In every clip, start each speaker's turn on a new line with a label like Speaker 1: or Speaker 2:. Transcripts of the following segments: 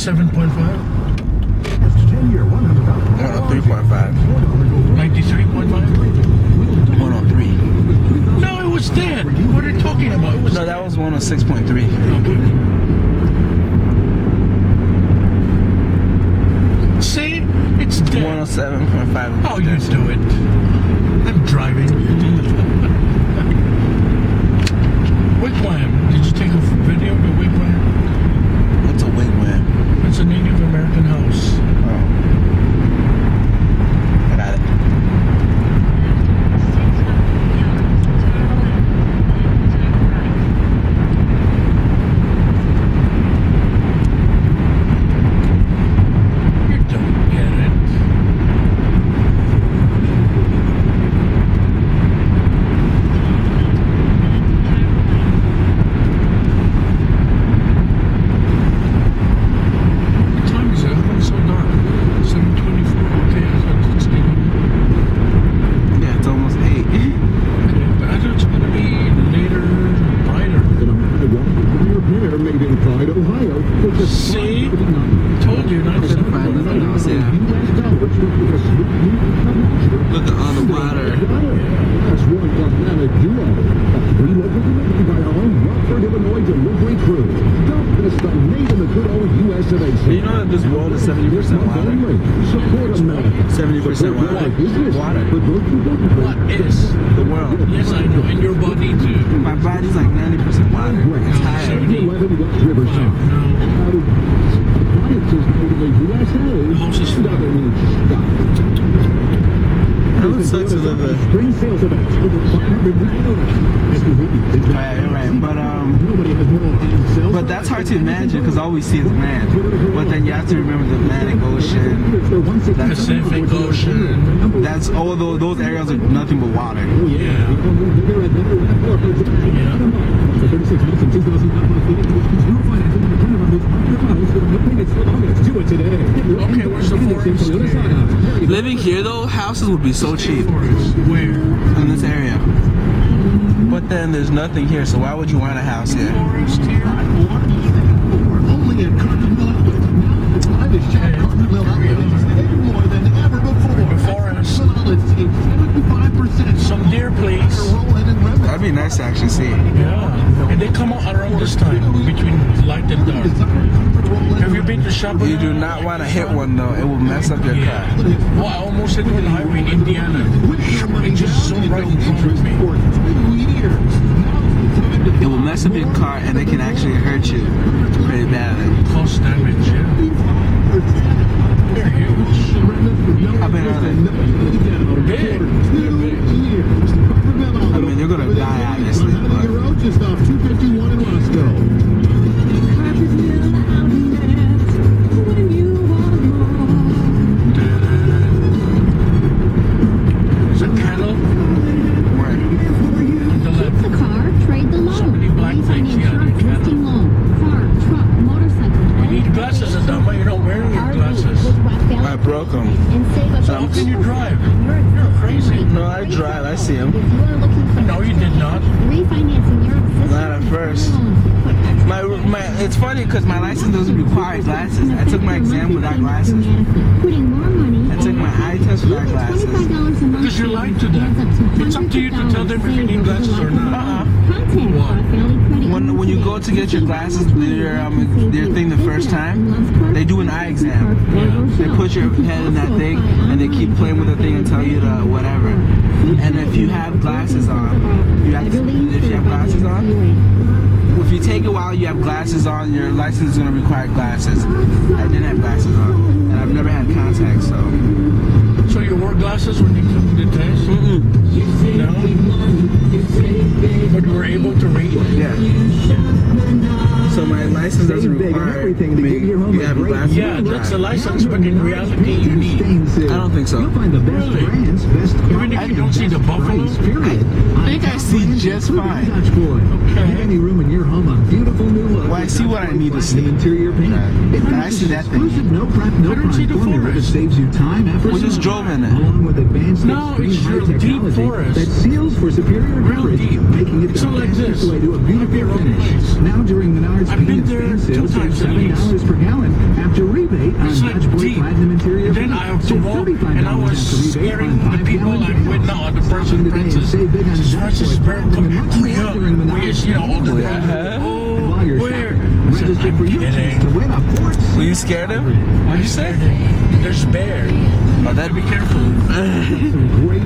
Speaker 1: 97.5?
Speaker 2: 103.5.
Speaker 1: 93.5?
Speaker 2: 103.
Speaker 1: No, it was dead. What are you talking about?
Speaker 2: No, that was 106.3.
Speaker 1: Okay. See? It's dead.
Speaker 2: 107.5.
Speaker 1: How you do it? I'm driving. Wigwam. Did you take a video of the wigwam?
Speaker 2: What's a wigwam?
Speaker 1: It's a Native American house.
Speaker 2: Oh. I got it.
Speaker 1: You don't get it. What time is it? How come it's so dark? 724. Okay, I thought it's getting...
Speaker 2: Yeah, it's almost 8.
Speaker 1: Okay, but I thought it's going to be later, brighter.
Speaker 3: made in Pride, Ohio. for just
Speaker 1: See?
Speaker 3: $5.99.
Speaker 1: Told you, not
Speaker 2: Couldn't find nothing else, yeah.
Speaker 3: US dollars for a sweet new commercial.
Speaker 2: Look at all the water.
Speaker 3: That's one Atlanta duo. Relocated by our own Rockford, Illinois delivery crew. Don't miss the made in the good old US of A.
Speaker 2: Do you know that this world is 70% water?
Speaker 3: Support America.
Speaker 2: 70%
Speaker 3: Support
Speaker 2: water.
Speaker 3: local business.
Speaker 2: Water.
Speaker 3: But most importantly,
Speaker 1: What is?
Speaker 2: The world.
Speaker 1: Yes, I know. And your body too.
Speaker 2: My body's like 90% water. It's tired.
Speaker 3: 11 West Riverside.
Speaker 1: No.
Speaker 3: Appliances made in the USA.
Speaker 1: House is
Speaker 3: and
Speaker 1: full.
Speaker 3: other neat stuff.
Speaker 2: It would suck to a...
Speaker 3: Spring sales events over 500
Speaker 2: Oh, yeah, you're right. But, um...
Speaker 3: Nobody has more on sale.
Speaker 2: But that's hard to imagine because all we see is land. But then you have to remember the Atlantic Ocean.
Speaker 1: Pacific Ocean.
Speaker 2: That's all those, those areas are nothing but water.
Speaker 1: Yeah.
Speaker 3: For 36 months in 2005, no financing and dependent on those popular models with no payments for August. Do it today.
Speaker 1: Okay, where's the forest?
Speaker 2: Living here though, houses would be so cheap
Speaker 1: Forest. Where?
Speaker 2: in this area. But then there's nothing here, so why would you want a house here?
Speaker 1: Forest here?
Speaker 3: Only at Carterville Outlet. Now, live is shop Carterville Outlet more than ever before.
Speaker 1: Forest.
Speaker 3: Solid save 75%.
Speaker 1: Some deer, please.
Speaker 3: Roll in and revenue.
Speaker 2: That'd be nice to actually see.
Speaker 1: Yeah. And they come out around this time, between light and dark. Have you been to Shop?
Speaker 2: You do not want to hit one though; it will mess up your
Speaker 1: Yeah.
Speaker 2: car.
Speaker 1: Well, I almost hit one highway in Indiana. It just so right in front of me.
Speaker 3: For two years. Now's the time to
Speaker 2: It will mess up your car, and it can actually hurt you pretty badly.
Speaker 1: Cost damage, yeah. They're huge.
Speaker 2: How big are?
Speaker 1: Big.
Speaker 2: I mean, they're gonna die, obviously, but
Speaker 1: glasses.
Speaker 2: I took my exam without glasses.
Speaker 4: Putting more money
Speaker 2: I took my eye test without glasses.
Speaker 4: $25 a month
Speaker 1: Because you're lying to them. It's up to you to tell them if you need glasses or not.
Speaker 4: Contact
Speaker 1: What?
Speaker 4: our Valley Credit
Speaker 2: When when you go to get your glasses, their um, their thing the first time, they do an eye exam. They put your head in that thing and they keep playing with the thing and tell you to whatever. And if you have glasses on, you have to, if you have glasses on, take a while you have glasses on, your license is gonna require glasses. I didn't have glasses on, and I've never had contacts, so.
Speaker 1: So wore glasses when you took the test? No? But you were able to read?
Speaker 2: Yeah. So my license doesn't require me you have glasses.
Speaker 1: Yeah, that's a license, but in reality you need.
Speaker 2: I don't think so.
Speaker 3: You'll find the best
Speaker 1: Really?
Speaker 3: brands, best
Speaker 1: Even if you don't see the buffalo?
Speaker 3: period.
Speaker 2: I think I see just fine.
Speaker 1: Okay.
Speaker 3: Any room in your home on beautiful new look.
Speaker 2: Well, I see what I need to
Speaker 3: Platinum
Speaker 2: see.
Speaker 3: Interior paint.
Speaker 2: Right. And I see that thing.
Speaker 3: No prep, no
Speaker 1: I don't
Speaker 3: prime
Speaker 1: the
Speaker 3: formula that saves you time, effort,
Speaker 2: We just drove in it.
Speaker 3: Along with advanced
Speaker 1: No, it's
Speaker 3: high
Speaker 1: real deep forest.
Speaker 3: that seals for superior
Speaker 1: Real
Speaker 3: coverage,
Speaker 1: deep.
Speaker 3: making it
Speaker 1: It's
Speaker 3: the
Speaker 1: like
Speaker 3: fastest
Speaker 1: this.
Speaker 3: way to a
Speaker 1: a
Speaker 3: beautiful finish.
Speaker 1: place.
Speaker 3: Now during Menards
Speaker 1: I've
Speaker 3: paint
Speaker 1: been
Speaker 3: and
Speaker 1: there
Speaker 3: stain
Speaker 1: two
Speaker 3: sale, save
Speaker 1: times at
Speaker 3: seven
Speaker 1: least.
Speaker 3: dollars per gallon after
Speaker 1: to walk, and I was scaring the people I'm with now, the Persian princess. This Francis Bear, come hurry up. Where's, you know, all the Oh, where? I said,
Speaker 3: Register for
Speaker 1: I'm
Speaker 3: your chance to win a Ford
Speaker 2: Were you scared of him? What'd you say?
Speaker 1: There's bear.
Speaker 2: Oh, that'd
Speaker 1: Be careful.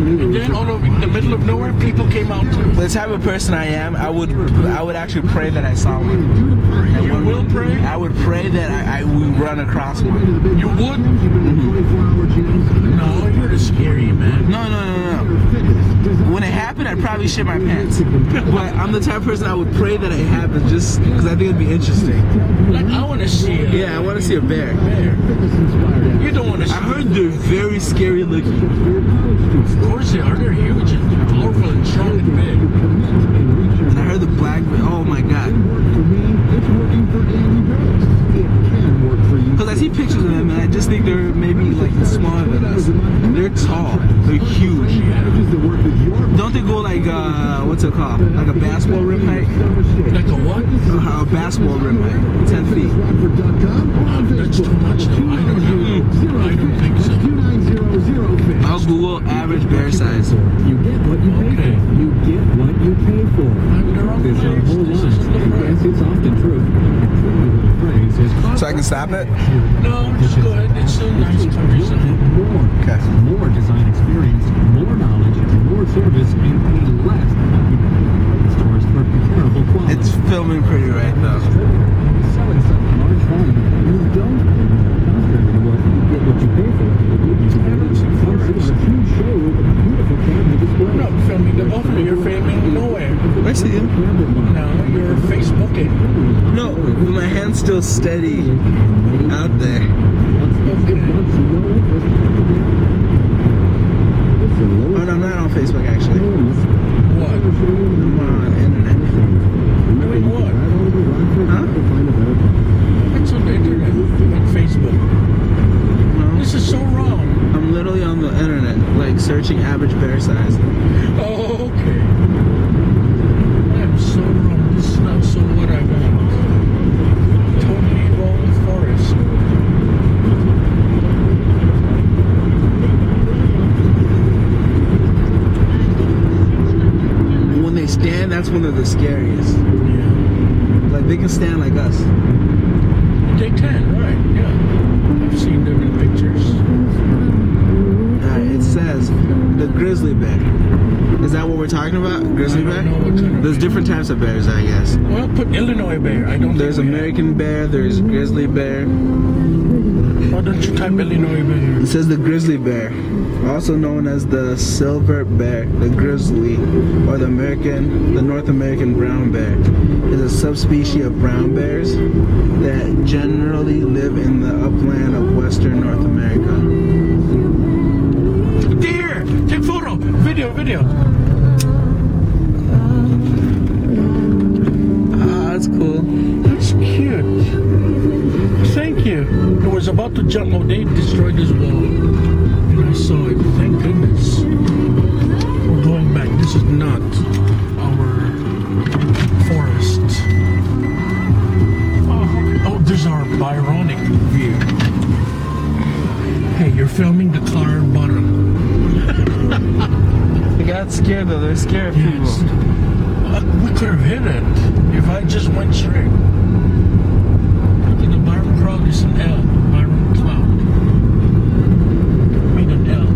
Speaker 3: News.
Speaker 1: Then all over in the middle of nowhere, people came out too.
Speaker 2: the type of person I am. I would, I would actually pray that I saw one.
Speaker 1: You will pray?
Speaker 2: I would pray that I, I would run across one.
Speaker 1: You would?
Speaker 3: 24-hour gyms.
Speaker 1: No, you're scary man.
Speaker 2: No, no, no, no. When it happened, I'd probably shit my pants. But I'm the type of person I would pray that it happens just because I think it'd be interesting.
Speaker 1: Like, I want to see it.
Speaker 2: Yeah, I want to see a bear.
Speaker 1: bear. You don't want to see
Speaker 2: I heard they're very scary looking.
Speaker 1: Of course they are. They're huge and powerful and strong and big.
Speaker 2: And I heard the black bear. Oh my god. Because I see pictures of them and I just think they're maybe like smaller than us. They're tall. They're huge. Don't they go like, uh, what's it called? Like a basketball rim height?
Speaker 1: Like a what?
Speaker 2: Uh, a basketball rim height. 10 feet.
Speaker 1: Um, that's too much though. I don't know. I don't think so.
Speaker 2: I'll Google average bear size.
Speaker 3: You get what you pay
Speaker 1: Okay.
Speaker 3: for. You get what you pay for.
Speaker 1: I'm in the wrong
Speaker 3: There's a whole
Speaker 1: This
Speaker 3: lot.
Speaker 1: isn't the
Speaker 3: Yes, it's often true. The phrase is
Speaker 2: So I can stop it?
Speaker 1: No, just go ahead. It's so nice to
Speaker 3: You'll
Speaker 1: yourself.
Speaker 3: get more. Design experience, more knowledge, more service, and pay less. Stores for comparable quality.
Speaker 2: It's filming pretty right though.
Speaker 3: Selling such large volume, you don't contrary to what you get what you pay for. You get a huge show with a beautiful cabinet display.
Speaker 1: I'm not filming the both of you. You're filming nowhere.
Speaker 2: I see him.
Speaker 1: No, you're Facebooking.
Speaker 2: No, my hand's still steady out there. Oh no, I'm not on Facebook actually.
Speaker 1: What?
Speaker 2: I'm on internet.
Speaker 1: Doing what?
Speaker 2: Huh?
Speaker 1: It's on the internet. On Facebook.
Speaker 2: No,
Speaker 1: This is so wrong.
Speaker 2: I'm literally on the internet, like searching average bear size.
Speaker 1: Oh, okay. I am so wrong. This is not so what I want. Totally wrong forest.
Speaker 2: When they stand, that's when they're the scariest.
Speaker 1: Yeah.
Speaker 2: Like they can stand like us.
Speaker 1: They can, right? Yeah. I've seen them in pictures.
Speaker 2: The grizzly bear. Is that what we're talking about? Grizzly bear?
Speaker 1: don't know what kind of
Speaker 2: There's different types of bears, I guess.
Speaker 1: Well, put Illinois bear. I don't.
Speaker 2: There's American bear, there's grizzly bear.
Speaker 1: Why don't you type Illinois bear?
Speaker 2: It says the grizzly bear, also known as the silver bear, the grizzly, or the American, the North American brown bear, is a subspecies of brown bears that generally live in the upland of western North America.
Speaker 1: Video, video!
Speaker 2: Ah, that's cool.
Speaker 1: That's cute. Thank you. It was about to jump. Oh, they destroyed this wall. And I saw it. Thank goodness. We're going back. This is not our forest. Oh, oh there's our Byronic view. Hey, you're filming the car bottom.
Speaker 2: Got scared though. They're scared
Speaker 1: Yes.
Speaker 2: people.
Speaker 1: We could have hit it if I just went straight. Look at the Byron crowd is an L. Byron cloud. Made an L.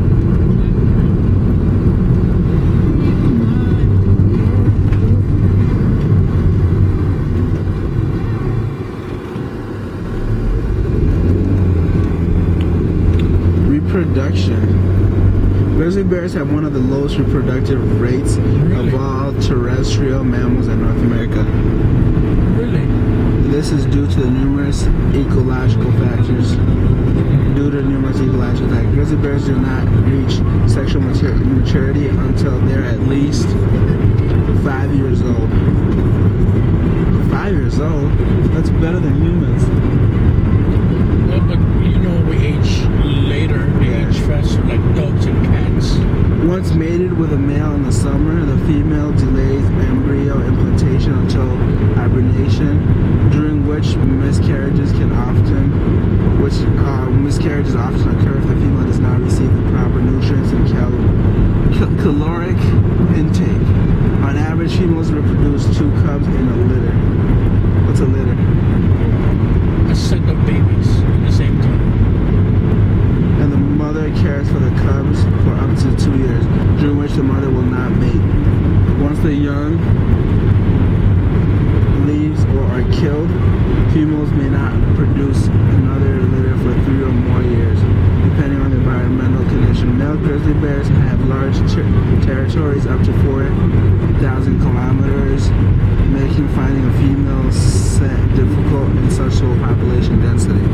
Speaker 2: Reproduction. Grizzly bears have one of the lowest reproductive rates
Speaker 1: Really?
Speaker 2: of all terrestrial mammals in North America.
Speaker 1: Really?
Speaker 2: This is due to the numerous ecological factors. Due to numerous ecological factors, grizzly bears do not reach sexual matur- maturity until they're at least five years old. Five years old? That's better than humans.
Speaker 1: Well, but you know we age later. They
Speaker 2: Yeah.
Speaker 1: age faster, like dogs and cats.
Speaker 2: Once mated with a male in the summer, the female delays embryo implantation until hibernation, during which miscarriages can often which uh, miscarriages often occur if the female does not receive the proper nutrients and cal- cal- caloric intake. On average, females reproduce two cubs in a litter. What's a litter?
Speaker 1: A set of babies at the same time.
Speaker 2: And the mother cares for the cubs for up to two years, during which the mother will not mate. Once the young leaves or are killed, females may not produce another litter for three or more years, depending on the environmental condition. Male grizzly bears have large ter- territories up to 4,000 kilometers, making finding a female set difficult in such low population density.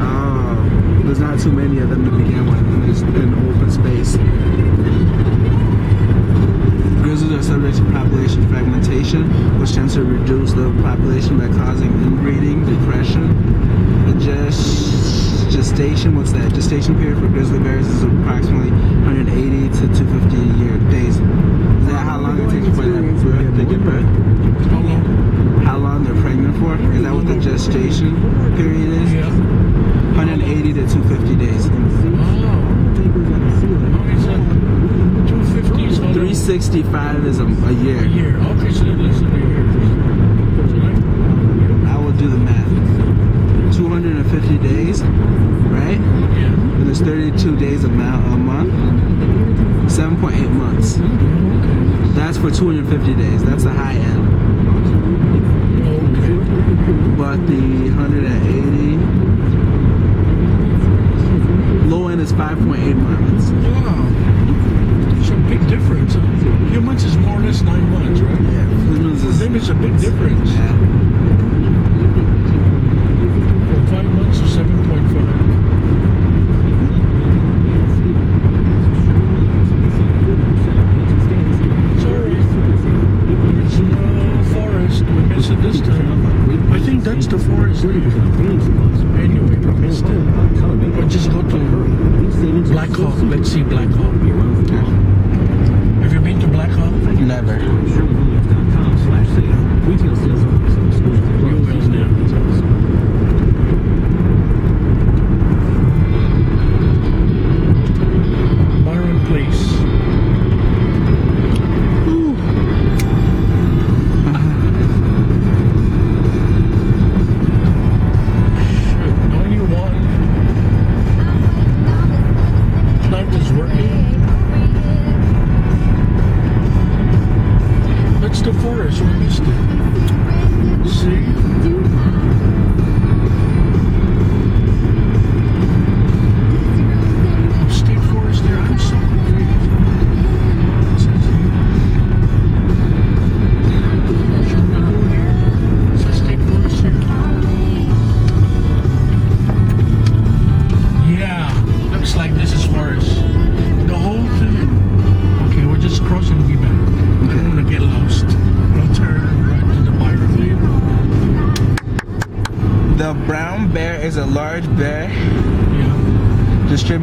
Speaker 2: Oh, there's not too many of them to begin with, and it's in open space. Grizzlies are subject to population fragmentation, which tends to reduce the population by causing inbreeding, depression. The gest- gestation, what's that? Gestation period for grizzly bears is approximately 180 to 250 year days. Is that how long it takes for them to give birth?
Speaker 1: How long?
Speaker 2: How long they're pregnant for? Is that what the gestation period
Speaker 1: 65 is
Speaker 2: a, a year.
Speaker 1: A
Speaker 2: year.
Speaker 1: Okay, so they're less than year.
Speaker 2: I will do the math. 250 days, right?
Speaker 1: Yeah.
Speaker 2: And there's 32 days a, a month. 7.8 months.
Speaker 1: Okay.
Speaker 2: That's for 250 days. That's the high end.
Speaker 1: Okay.
Speaker 2: But the 180 low end is 5.8 months.
Speaker 1: Big difference.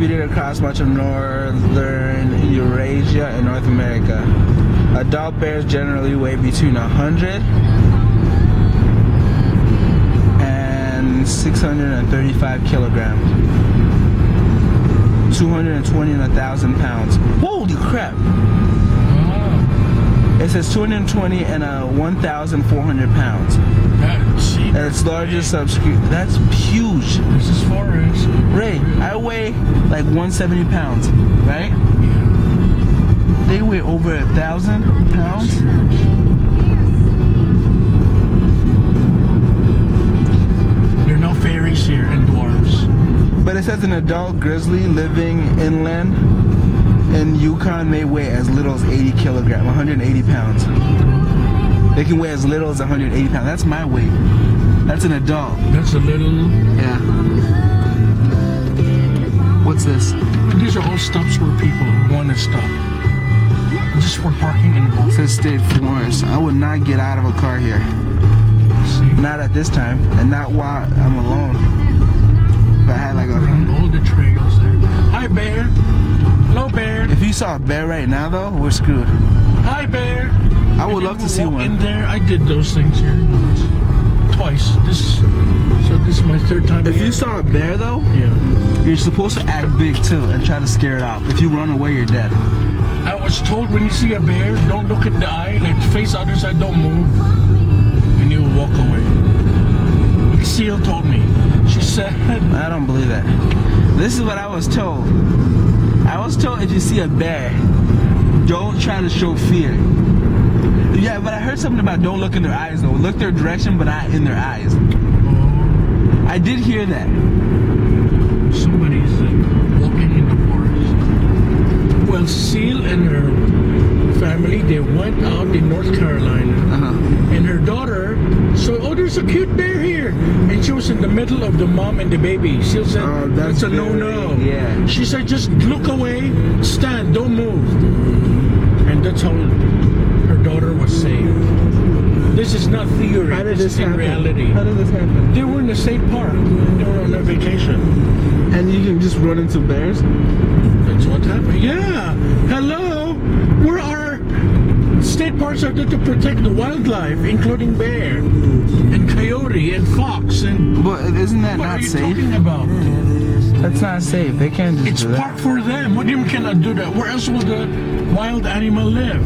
Speaker 2: Distributed across much of northern Eurasia and North America. Adult bears generally weigh between 100 and 635 kilograms. 220 and 1,000 pounds. Holy crap! It says 220 and uh, 1,400 pounds. At its largest subscri- that's huge.
Speaker 1: this is forest.
Speaker 2: Rey, I weigh like 170 pounds, right?
Speaker 1: Yeah.
Speaker 2: They weigh over a thousand pounds.
Speaker 1: There are no fairies here and dwarves.
Speaker 2: But it says an adult grizzly living inland in Yukon may weigh as little as 80 kilograms, 180 pounds. They can weigh as little as 180 pounds. That's my weight. That's an adult.
Speaker 1: That's a little.
Speaker 2: Yeah. What's this?
Speaker 1: These are all stops where people want to stop. Just for parking and
Speaker 2: It
Speaker 1: walking.
Speaker 2: says State Forest. I would not get out of a car here.
Speaker 1: See,
Speaker 2: Not at this time, and not while I'm alone. If I had like a.
Speaker 1: around all the trails there. Hi, bear. Hello, bear.
Speaker 2: If you saw a bear right now, though, we're screwed.
Speaker 1: Hi, bear.
Speaker 2: I would love to see one.
Speaker 1: In there, I did those things here twice. This, so This is my third time.
Speaker 2: If you saw a bear though,
Speaker 1: yeah.
Speaker 2: you're supposed to act big too and try to scare it off. If you run away, you're dead.
Speaker 1: I was told when you see a bear, don't look in the eye, like face other side, don't move, and you walk away. Seal told me. She said,
Speaker 2: I don't believe that. This is what I was told. I was told if you see a bear, don't try to show fear. Yeah, but I heard something about don't look in their eyes though. Look their direction, but not in their eyes. I did hear that.
Speaker 1: somebody's uh, walking in the forest. Well, Seal and her family, they went out in North Carolina.
Speaker 2: Uh-huh.
Speaker 1: And her daughter saw, oh, there's a cute bear here. And she was in the middle of the mom and the baby. Seal said,
Speaker 2: Oh, that's
Speaker 1: that's, a no-no.
Speaker 2: yeah.
Speaker 1: She said, just look away, stand, don't move. This is not theory.
Speaker 2: How did
Speaker 1: this
Speaker 2: this
Speaker 1: is
Speaker 2: happen?
Speaker 1: reality.
Speaker 2: How did this happen?
Speaker 1: They were in the state park. They were on a vacation.
Speaker 2: And you can just run into bears?
Speaker 1: That's what happened. Yeah. Hello. Where are state parks are there to protect the wildlife, including bear and coyote and fox and
Speaker 2: But isn't that
Speaker 1: what are
Speaker 2: not
Speaker 1: you
Speaker 2: safe?
Speaker 1: talking about?
Speaker 2: That's not safe. They can't just
Speaker 1: It's
Speaker 2: do that.
Speaker 1: park for them. What do you mean cannot do that? Where else will the wild animal live?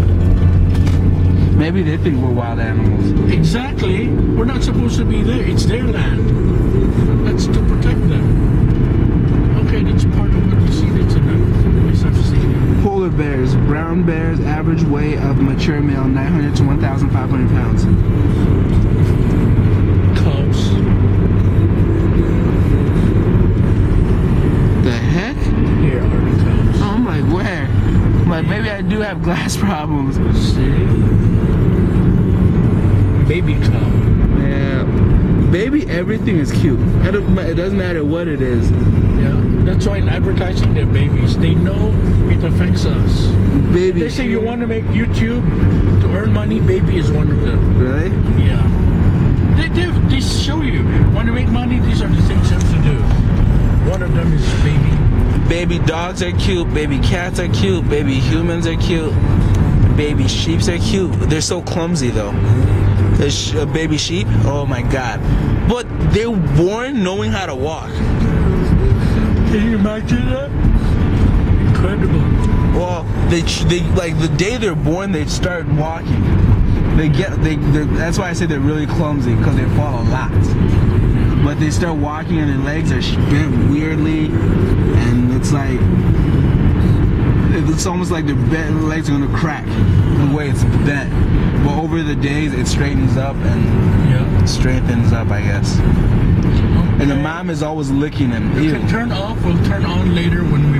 Speaker 2: Maybe they think we're wild animals.
Speaker 1: Exactly. We're not supposed to be there. It's their land. That's to protect them. Okay, that's part of what you see there tonight. the place I've.
Speaker 2: Polar bears, brown bears, average weight of mature male 900 to 1,500 pounds.
Speaker 1: Cubs.
Speaker 2: The heck?
Speaker 1: Here are the cubs.
Speaker 2: I'm like, where? I'm like, maybe I do have glass problems.
Speaker 1: See? Baby cow.
Speaker 2: Yeah. Baby, everything is cute. It don't- it doesn't matter what it is.
Speaker 1: Yeah. That's why in advertising their babies, they know it affects us.
Speaker 2: Baby.
Speaker 1: They say you want to make YouTube to earn money, baby is one of them.
Speaker 2: Really?
Speaker 1: Yeah. They, they, they show you. Want to make money, these are the things you have to do. One of them is baby.
Speaker 2: Baby dogs are cute. Baby cats are cute. Baby humans are cute. Baby sheeps are cute. They're so clumsy though. The sh- uh, baby sheep. Oh my god. But they're born knowing how to walk.
Speaker 1: Can you imagine that? Incredible.
Speaker 2: Well, they they like the day they're born, they start walking. They get they. That's why I say they're really clumsy because they fall a lot. But they start walking and their legs are bent weirdly, and it's like it's almost like their legs are gonna crack the way it's bent. But over the days, it straightens up and
Speaker 1: Yeah.
Speaker 2: strengthens up, I guess. And the mom is always licking him.
Speaker 1: You
Speaker 2: Ew.
Speaker 1: can turn off, we'll turn on later when